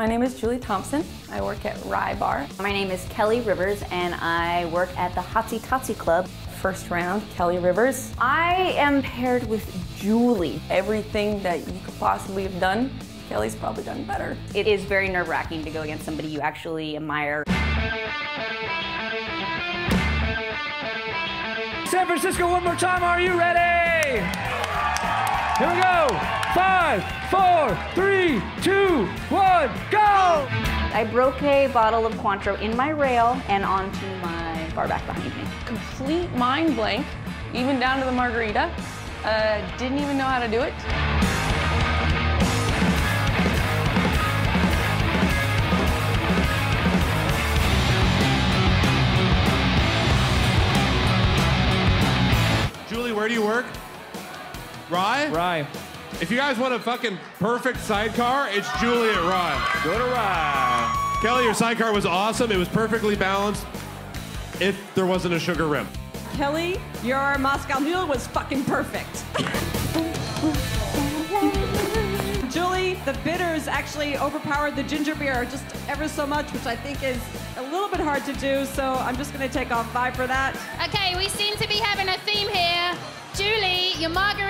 My name is Julie Thompson. I work at Rye Bar. My name is Keli Rivers and I work at the Hotsy Totsy Club. First round, Keli Rivers. I am paired with Julie. Everything that you could possibly have done, Keli's probably done better. It is very nerve wracking to go against somebody you actually admire. San Francisco, one more time. Are you ready? Here we go. Five, four, three, two, one, go! I broke a bottle of Cointreau in my rail and onto my bar back behind me. Complete mind blank, even down to the margarita. Uh, didn't even know how to do it. Julie, where do you work? Rye? Rye. If you guys want a fucking perfect sidecar, it's Juliet Rye. Go to Rye. Keli, your sidecar was awesome. It was perfectly balanced if there wasn't a sugar rim. Keli, your Moscow Mule was fucking perfect. Julie, the bitters actually overpowered the ginger beer just ever so much, which I think is a little bit hard to do, so I'm just gonna take off five for that. Okay, we seem to be having a theme here. Julie, your margarita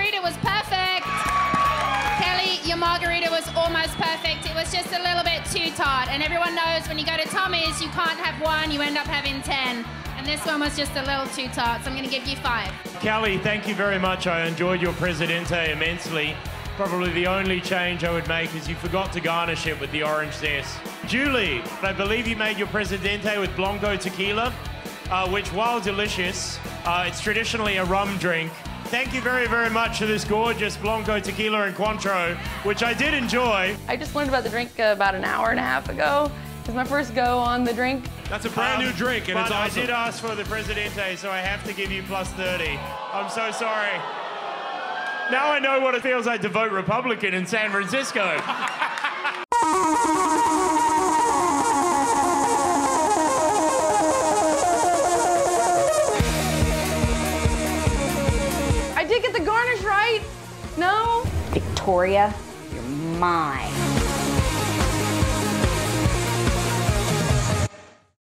margarita was almost perfect. It was just a little bit too tart. And everyone knows when you go to Tommy's, you can't have one, you end up having 10. And this one was just a little too tart, so I'm going to give you five. Keli, thank you very much. I enjoyed your Presidente immensely. Probably the only change I would make is you forgot to garnish it with the orange zest. Julie, I believe you made your Presidente with Blanco tequila, uh, which, while delicious, uh, it's traditionally a rum drink. Thank you very, very much for this gorgeous Blanco tequila and Cointreau, which I did enjoy. I just learned about the drink about an hour and a half ago. It was my first go on the drink. That's a brand new Um, drink, and but it's awesome. I did ask for the Presidente, so I have to give you plus 30. I'm so sorry. Now I know what it feels like to vote Republican in San Francisco. get the garnish right. No? Victoria, you're mine.